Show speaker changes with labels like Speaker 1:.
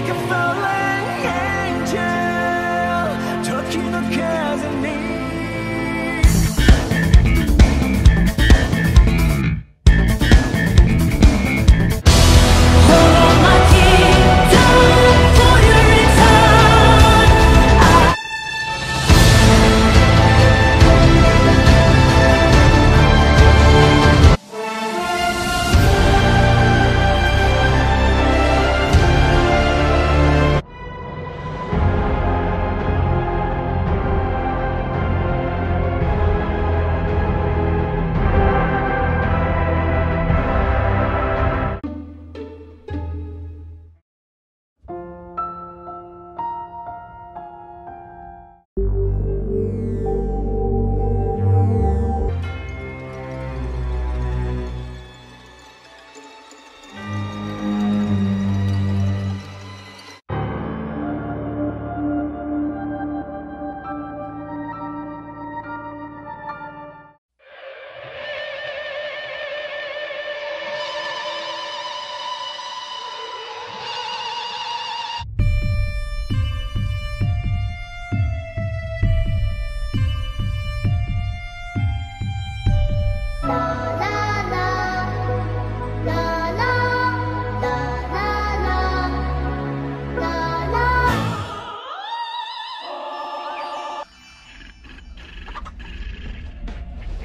Speaker 1: like a fallen angel, talking